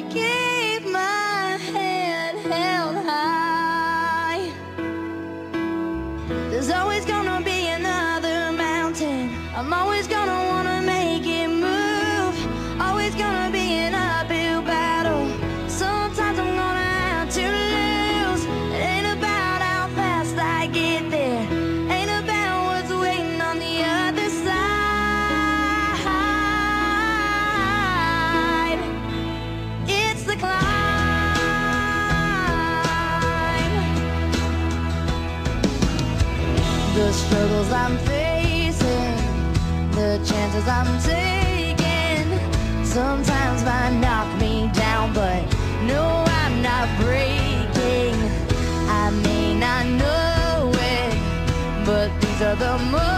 Gotta The struggles I'm facing The chances I'm taking. Sometimes might knock me down But no, I'm not breaking. I may not know it But these are the moments